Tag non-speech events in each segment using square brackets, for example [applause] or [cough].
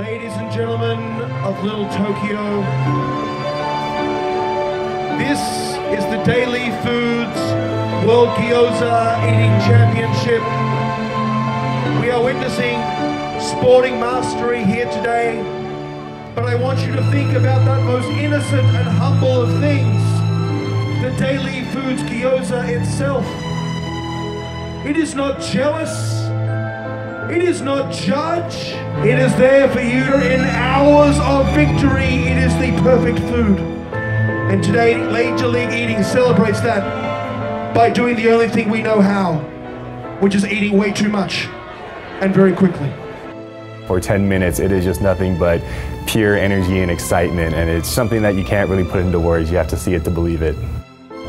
Ladies and gentlemen of Little Tokyo, this is the Day-Lee Foods World Gyoza Eating Championship. We are witnessing sporting mastery here today, but I want you to think about that most innocent and humble of things, the Day-Lee Foods Gyoza itself. It is not jealous. It is not judge. It is there for you in hours of victory. It is the perfect food. And today, Major League Eating celebrates that by doing the only thing we know how, which is eating way too much and very quickly. For 10 minutes, it is just nothing but pure energy and excitement, and it's something that you can't really put into words. You have to see it to believe it.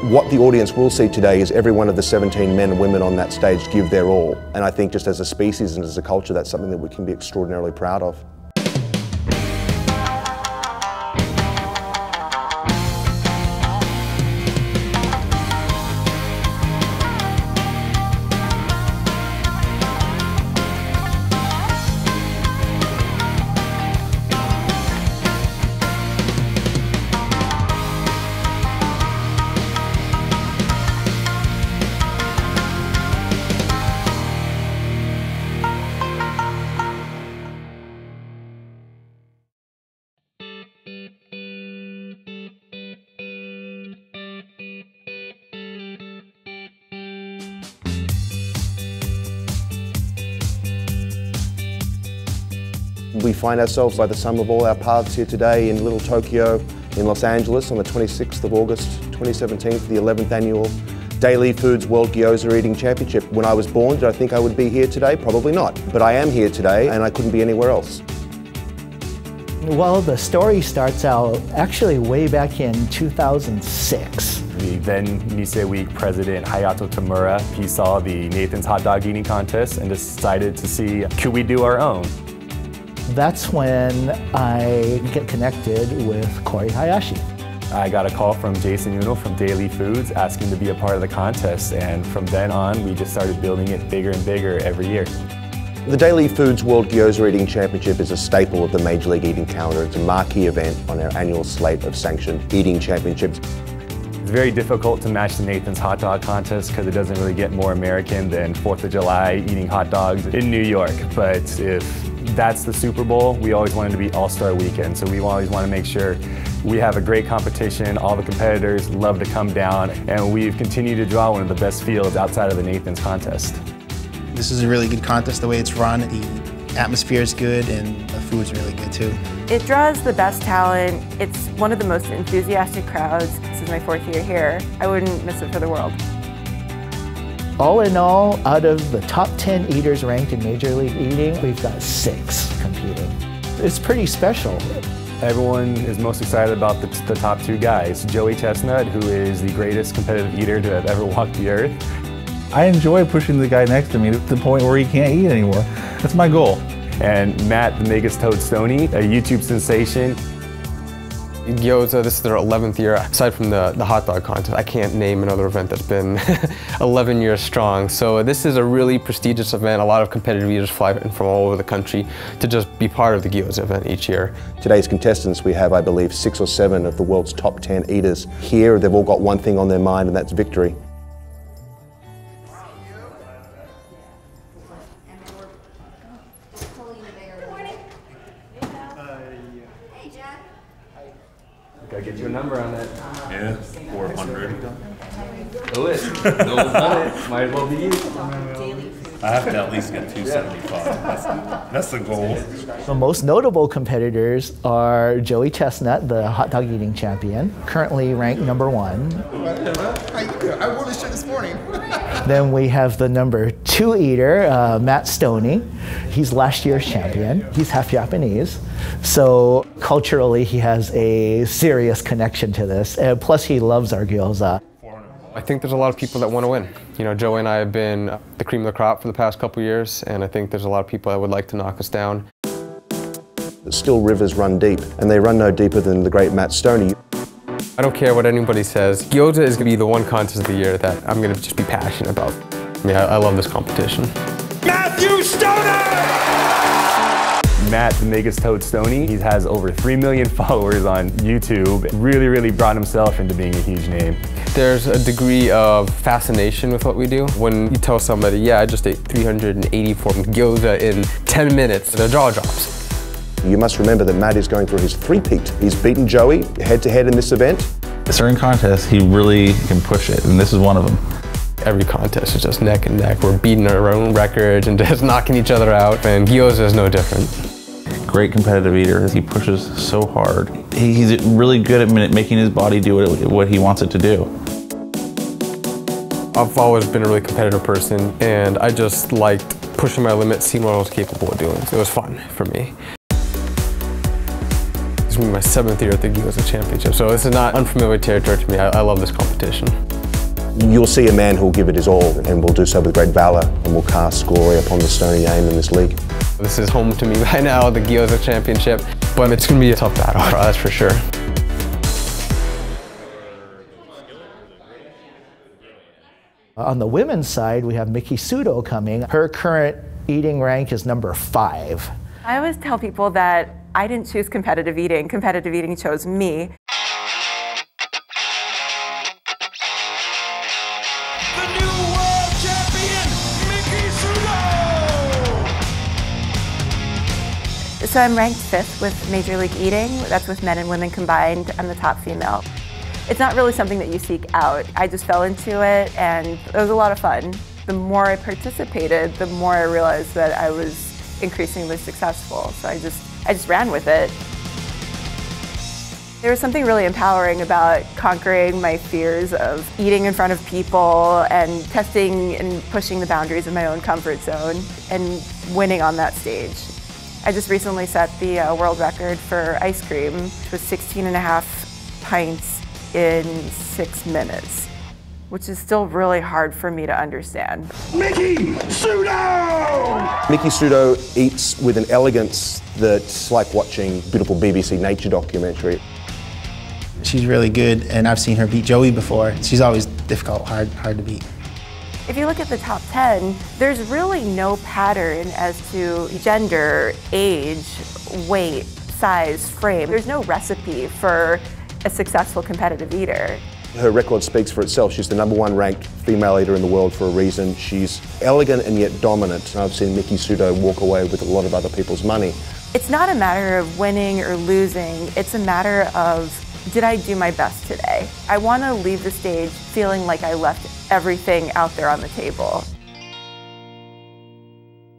What the audience will see today is every one of the 17 men and women on that stage give their all. And I think just as a species and as a culture, that's something that we can be extraordinarily proud of. Find ourselves by the sum of all our paths here today in Little Tokyo in Los Angeles on the 26th of August 2017 for the 11th annual Day-Lee Foods World Gyoza Eating Championship. When I was born, did I think I would be here today? Probably not. But I am here today and I couldn't be anywhere else. Well, the story starts out actually way back in 2006. The then Nisei Week president Hayato Tamura, he saw the Nathan's hot dog eating contest and decided to see, could we do our own? That's when I get connected with Corey Hayashi. I got a call from Jason Uno from Day-Lee Foods asking to be a part of the contest, and from then on, we just started building it bigger and bigger every year. The Day-Lee Foods World Gyoza Eating Championship is a staple of the Major League Eating calendar. It's a marquee event on our annual slate of sanctioned eating championships. Very difficult to match the Nathan's hot dog contest because it doesn't really get more American than 4th of July eating hot dogs in New York. But if that's the Super Bowl, we always wanted to be All-Star Weekend. So we always want to make sure we have a great competition. All the competitors love to come down, and we've continued to draw one of the best fields outside of the Nathan's contest. This is a really good contest, the way it's run. The atmosphere is good, and the food's really good too. It draws the best talent. It's one of the most enthusiastic crowds. This is my fourth year here. I wouldn't miss it for the world. All in all, out of the top 10 eaters ranked in Major League Eating, we've got six competing. It's pretty special. Everyone is most excited about the, the, top two guys. Joey Chestnut, who is the greatest competitive eater to have ever walked the earth. I enjoy pushing the guy next to me to the point where he can't eat anymore. That's my goal. And Matt the Megas Toad Stonie, a YouTube sensation. Gyoza, this is their 11th year. Aside from the, the hot dog contest, I can't name another event that's been [laughs] 11 years strong. So this is a really prestigious event. A lot of competitive eaters fly in from all over the country to just be part of the Gyoza event each year. Today's contestants, we have, I believe, six or seven of the world's top 10 eaters here. They've all got one thing on their mind, and that's victory. Number on that. Yeah, 400. Do it. No one's done it. Might as well be you. I have to at least get 275. That's, that's the goal. The most notable competitors are Joey Chestnut, the hot dog eating champion, currently ranked number one. I wore this shirt this morning. [laughs] Then we have the number two eater, uh, Matt Stonie. He's last year's champion. He's half Japanese. So culturally, he has a serious connection to this. Uh, plus, he loves our gyoza. I think there's a lot of people that want to win. You know, Joey and I have been the cream of the crop for the past couple years, and I think there's a lot of people that would like to knock us down. Still rivers run deep, and they run no deeper than the great Matt Stonie. I don't care what anybody says. Gyoza is going to be the one contest of the year that I'm going to just be passionate about. I mean, I, I love this competition. Matt the Megatoad Stonie. He has over 3 million [laughs] followers on YouTube. Really, really brought himself into being a huge name. There's a degree of fascination with what we do. When you tell somebody, yeah, I just ate 384 gyoza in 10 minutes, their jaw drops. You must remember that Matt is going through his three-peat. He's beaten Joey head-to-head in this event. Certain contests, he really can push it, and this is one of them. Every contest is just neck and neck. We're beating our own records and [laughs] just knocking each other out, and gyoza is no different. Great competitive eater. He pushes so hard. He's really good at making his body do what he wants it to do. I've always been a really competitive person, and I just liked pushing my limits, seeing what I was capable of doing. It was fun for me. This will be my seventh year at the Gyoza Championship, so this is not unfamiliar territory to me. I, I love this competition. You'll see a man who'll give it his all and will do so with great valour and will cast glory upon the Stonie name in this league. This is home to me [laughs] right now, the Gyoza Championship, but it's going to be a tough battle, [laughs] that's for sure. Uh, on the women's side, we have Miki Sudo coming. Her current eating rank is number five. I always tell people that I didn't choose competitive eating. Competitive eating chose me. So I'm ranked fifth with Major League Eating. That's with men and women combined. I'm the top female. It's not really something that you seek out. I just fell into it and it was a lot of fun. The more I participated, the more I realized that I was increasingly successful. So I just, I just ran with it. There was something really empowering about conquering my fears of eating in front of people and testing and pushing the boundaries of my own comfort zone and winning on that stage. I just recently set the uh, world record for ice cream, which was 16 and a half pints in six minutes, which is still really hard for me to understand. Miki Sudo! Miki Sudo eats with an elegance that's like watching beautiful BBC nature documentary. She's really good, and I've seen her beat Joey before. She's always difficult, hard, hard to beat. If you look at the top 10, there's really no pattern as to gender, age, weight, size, frame. There's no recipe for a successful competitive eater. Her record speaks for itself. She's the number one ranked female eater in the world for a reason. She's elegant and yet dominant. I've seen Miki Sudo walk away with a lot of other people's money. It's not a matter of winning or losing. It's a matter of did I do my best today? I want to leave the stage feeling like I left everything out there on the table.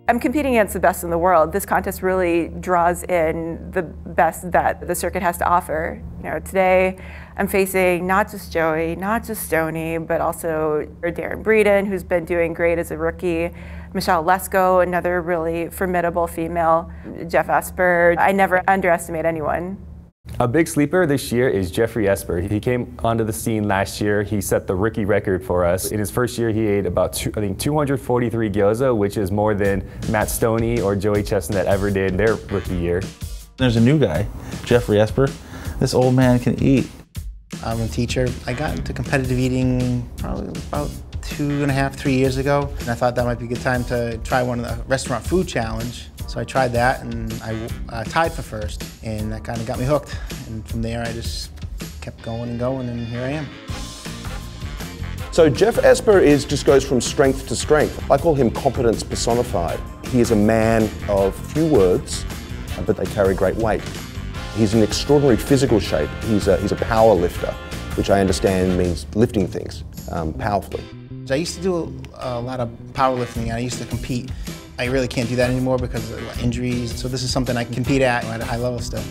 I'm competing against the best in the world. This contest really draws in the best that the circuit has to offer. You know, today I'm facing not just Joey, not just Stonie, but also Darron Breeden, who's been doing great as a rookie, Michelle Lesco, another really formidable female, Geoff Esper. I never underestimate anyone. A big sleeper this year is Geoffrey Esper. He came onto the scene last year. He set the rookie record for us. In his first year, he ate about two, I think 243 gyoza, which is more than Matt Stonie or Joey Chestnut ever did their rookie year. There's a new guy, Geoffrey Esper. This old man can eat. I'm a teacher. I got into competitive eating probably about two and a half, three years ago. And I thought that might be a good time to try one of the restaurant food challenge. So I tried that and I uh, tied for first. And that kind of got me hooked. And from there, I just kept going and going, and here I am. So Geoff Esper is just goes from strength to strength. I call him competence personified. He is a man of few words, but they carry great weight. He's in extraordinary physical shape. He's a, he's a power lifter, which I understand means lifting things um, powerfully. I used to do a, a lot of powerlifting. I used to compete. I really can't do that anymore because of injuries. So this is something I can compete at at a high level still.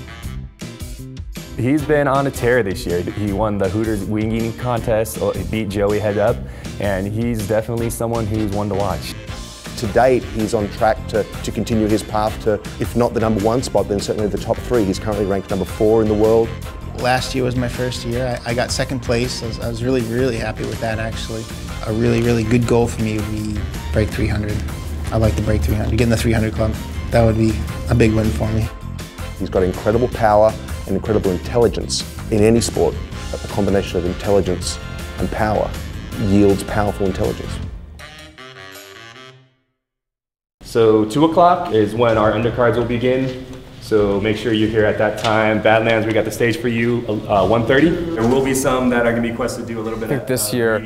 He's been on a tear this year. He won the Hooters wing eating contest, oh, he beat Joey head up, and he's definitely someone who's one to watch. To date, he's on track to, to continue his path to, if not the number one spot, then certainly the top three. He's currently ranked number four in the world. Last year was my first year. I, I got second place. I was, I was really, really happy with that actually. A really, really good goal for me would be break 300. I'd like to break 300, get in the 300 club. That would be a big win for me. He's got incredible power and incredible intelligence. In any sport, a combination of intelligence and power yields powerful intelligence. So 2 o'clock is when our undercards will begin. So make sure you're here at that time. Badlands, we got the stage for you, uh, 1:30. There will be some that are going to be requested to do a little bit. I think this year,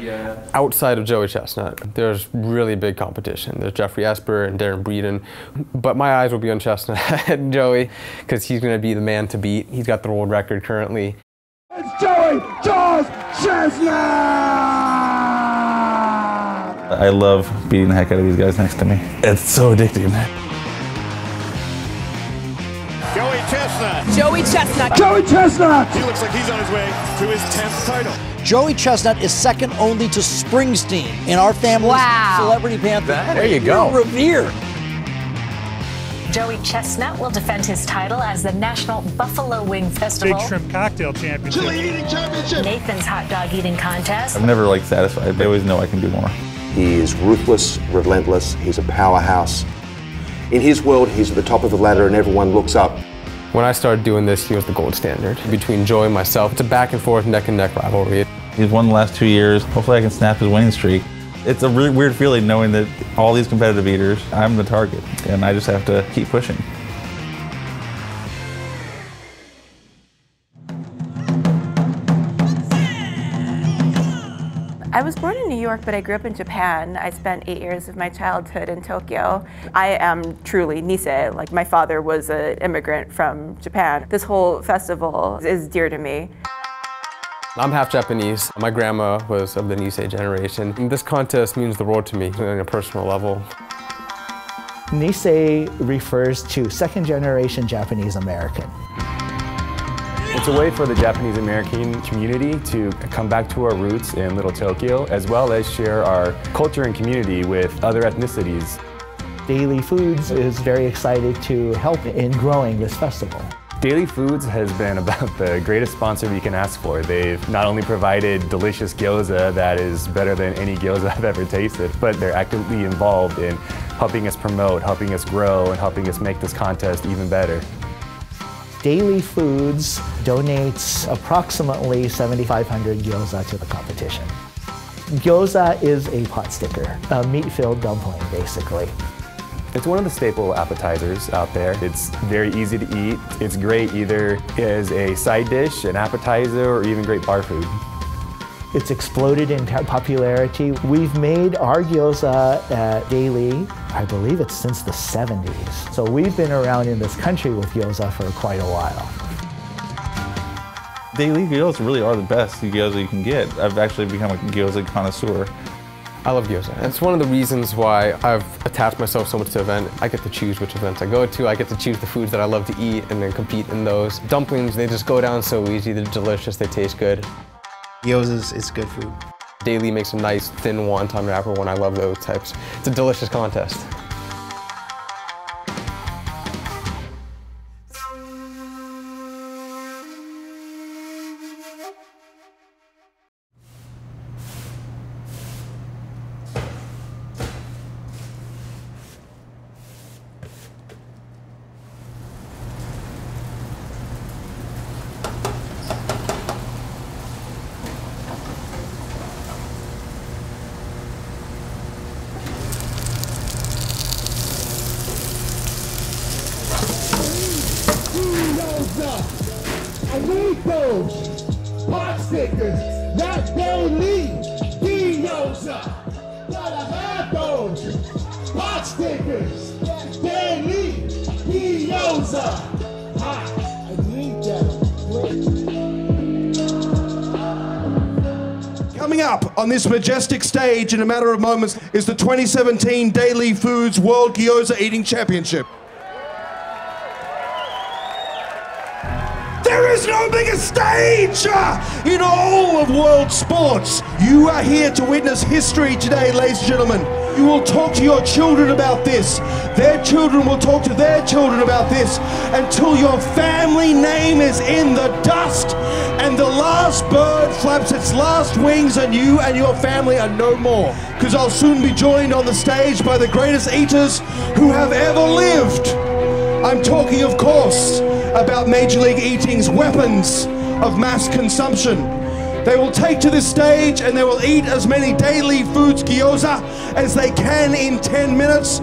outside of Joey Chestnut, there's really big competition. There's Geoffrey Esper and Darron Breeden, but my eyes will be on Chestnut [laughs] and Joey because he's going to be the man to beat. He's got the world record currently. It's Joey Charles Chestnut! I love beating the heck out of these guys next to me. It's so addicting. Joey Chestnut. Joey Chestnut! He looks like he's on his way to his 10th title. Joey Chestnut is second only to Springsteen in our family's Wow. celebrity panther. There you go. Revered. Joey Chestnut will defend his title as the National Buffalo Wing Festival. Big Shrimp Cocktail Championship. Eating Championship! Nathan's Hot Dog Eating Contest. I'm never like satisfied. I always know I can do more. He is ruthless, relentless, he's a powerhouse. In his world, he's at the top of the ladder and everyone looks up. When I started doing this, he was the gold standard. Between Joey and myself, it's a back and forth, neck and neck rivalry. He's won the last two years. Hopefully I can snap his winning streak. It's a really weird feeling knowing that all these competitive eaters, I'm the target, and I just have to keep pushing. York, but I grew up in Japan. I spent eight years of my childhood in Tokyo. I am truly Nisei. Like my father was an immigrant from Japan. This whole festival is dear to me. I'm half Japanese. My grandma was of the Nisei generation. And this contest means the world to me on a personal level. Nisei refers to second generation Japanese American. It's a way for the Japanese American community to come back to our roots in Little Tokyo, as well as share our culture and community with other ethnicities. Day-Lee Foods is very excited to help in growing this festival. Day-Lee Foods has been [laughs] about the greatest sponsor we can ask for. They've not only provided delicious gyoza that is better than any gyoza [laughs] I've ever tasted, but they're actively involved in helping us promote, helping us grow, and helping us make this contest even better. Day-Lee Foods donates approximately 7,500 gyoza to the competition. Gyoza is a pot sticker, a meat-filled dumpling, basically. It's one of the staple appetizers out there. It's very easy to eat. It's great either as a side dish, an appetizer, or even great bar food. It's exploded in popularity. We've made our gyoza at Day-Lee, I believe it's since the 70s. So we've been around in this country with gyoza for quite a while. Day-Lee gyoza really are the best gyoza you can get. I've actually become a gyoza connoisseur. I love gyoza. And it's one of the reasons why I've attached myself so much to the event. I get to choose which events I go to. I get to choose the foods that I love to eat and then compete in those. Dumplings, they just go down so easy. They're delicious. They taste good. Gyoza is, is good food. Day-Lee makes a nice thin wonton wrapper when I love those types. It's a delicious contest. Pot stickers that they need. Gotta have those pot stickers that need. Coming up on this majestic stage in a matter of moments is the 2017 Day-Lee Foods World Gyoza Eating Championship. Is no bigger stage in all of world sports. You are here to witness history today, ladies and gentlemen. You will talk to your children about this. Their children will talk to their children about this until your family name is in the dust and the last bird flaps its last wings and you and your family are no more. Because I'll soon be joined on the stage by the greatest eaters who have ever lived. I'm talking, of course, about Major League Eating's weapons of mass consumption. They will take to this stage and they will eat as many Day-Lee Foods gyoza as they can in 10 minutes.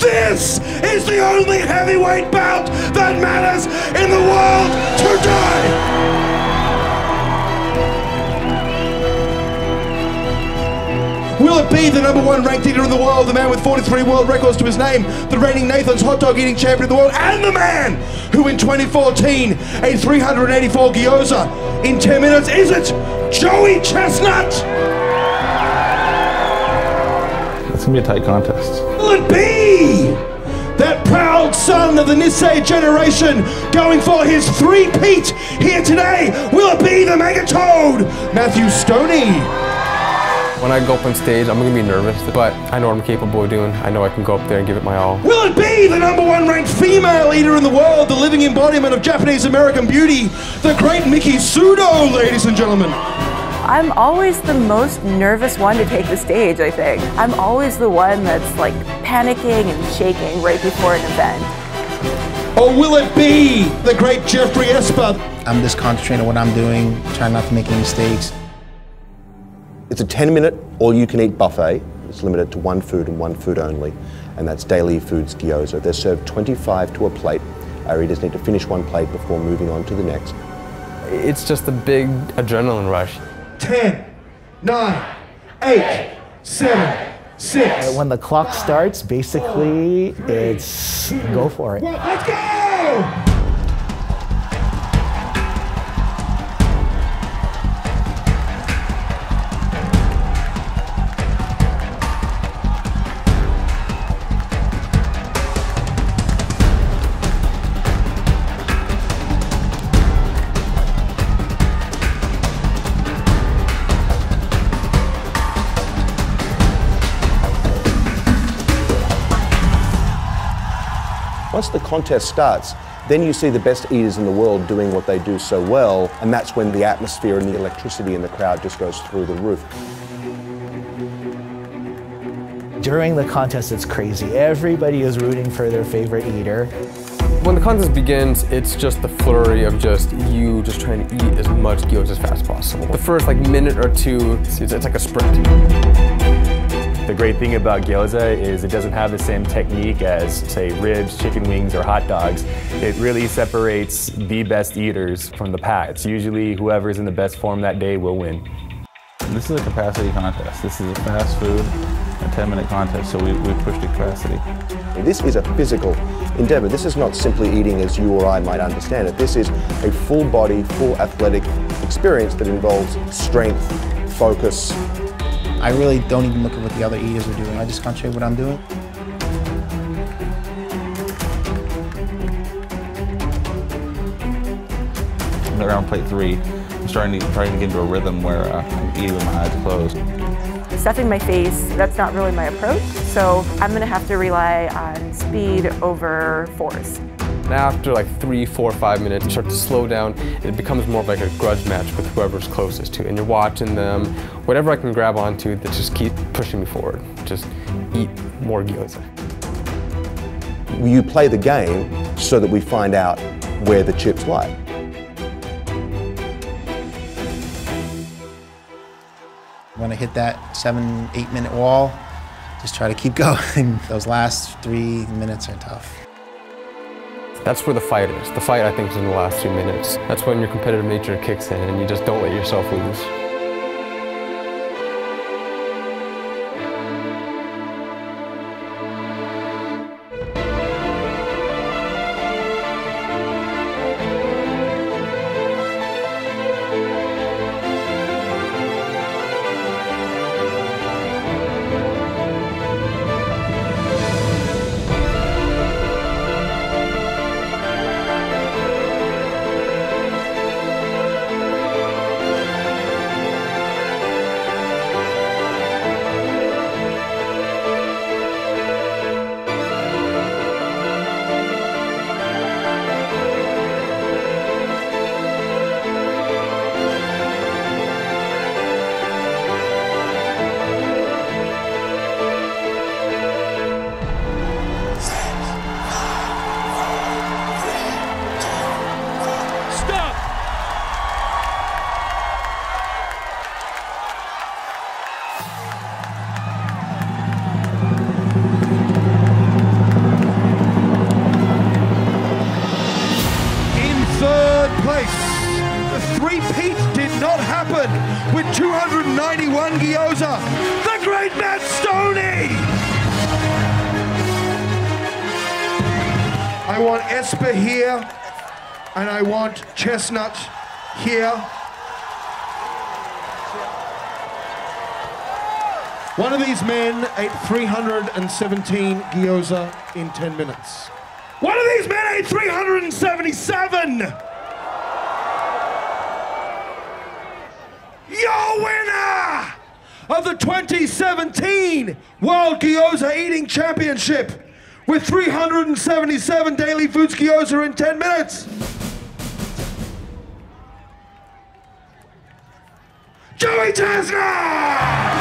This is the only heavyweight bout that matters in the world today. Will it be the number one ranked eater in the world, the man with 43 world records to his name, the reigning Nathan's hot dog eating champion of the world, and the man who in 2014 ate 384 gyoza in 10 minutes? Is it Joey Chestnut? It's gonna be a tight contest. Will it be that proud son of the Nisei generation going for his three-peat here today? Will it be the Megatoad, Matthew Stonie? When I go up on stage, I'm gonna be nervous, but I know what I'm capable of doing. I know I can go up there and give it my all. Will it be the number one ranked female eater in the world, the living embodiment of Japanese American beauty, the great Miki Sudo, ladies and gentlemen? I'm always the most nervous one to take the stage, I think. I'm always the one that's like panicking and shaking right before an event. Or will it be the great Geoffrey Esper? I'm just concentrating on what I'm doing, trying not to make any mistakes. It's a 10 minute all you can eat buffet. It's limited to one food and one food only, and that's Day-Lee Foods Gyoza. They're served 25 to a plate. Our eaters need to finish one plate before moving on to the next. It's just a big adrenaline rush. 10, 9, 8, 7, 6. When the clock starts, basically, it's go for it. Let's go! The contest starts, then you see the best eaters in the world doing what they do so well, and that's when the atmosphere and the electricity in the crowd just goes through the roof. During the contest, it's crazy. Everybody is rooting for their favorite eater. When the contest begins, it's just the flurry of just you just trying to eat as much gyoza as fast as possible. The first like minute or two, it's, it's like a sprint. The great thing about gyoza is it doesn't have the same technique as, say, ribs, chicken wings, or hot dogs. It really separates the best eaters from the pack. It's usually whoever's in the best form that day will win. This is a capacity contest. This is a fast food, a 10 minute contest, so we, we pushed the capacity. This is a physical endeavor. This is not simply eating as you or I might understand it. This is a full body, full athletic experience that involves strength, focus. I really don't even look at what the other eaters are doing. I just concentrate what I'm doing. I'm around plate three. I'm starting to, trying to get into a rhythm where uh, I'm eating with my eyes closed. Stuffing my face, that's not really my approach, so I'm gonna have to rely on speed over force. And after like three, four, five minutes, you start to slow down. and It becomes more of like a grudge match with whoever's closest to. And you're watching them, whatever I can grab onto that just keep pushing me forward. Just eat more gyoza. You play the game so that we find out where the chips lie. When I hit that seven, eight minute wall, just try to keep [laughs] going. Those last three minutes are tough. That's where the fight is. The fight, I think, is in the last two minutes. That's when your competitive nature kicks in and you just don't let yourself lose. 291 gyoza. The great Matt Stonie! I want Esper here, and I want Chestnut here. One of these men ate 317 gyoza in 10 minutes. One of these men ate 377! Your winner of the 2017 World Gyoza Eating Championship with 377 Day-Lee Foods gyoza in 10 minutes. Joey Chestnut!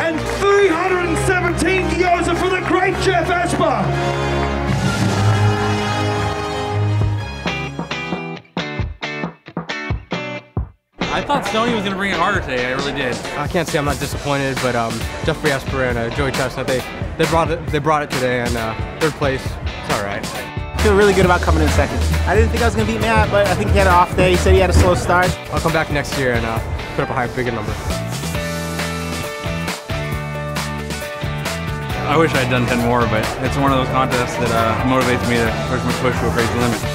and 317 gyoza for the great Geoff Esper. I thought Stonie was going to bring it harder today. I really did. I can't say I'm not disappointed, but um, Geoffrey Esper and uh, Joey Chestnut, they, they brought it they brought it today, and uh, third place, it's all right. feel really good about coming in second. I didn't think I was going to beat Matt, but I think he had an off day. He said he had a slow start. I'll come back next year and uh, put up a higher, bigger number. I wish I'd done 10 more, but it's one of those contests that uh, motivates me to push my push to a crazy limit.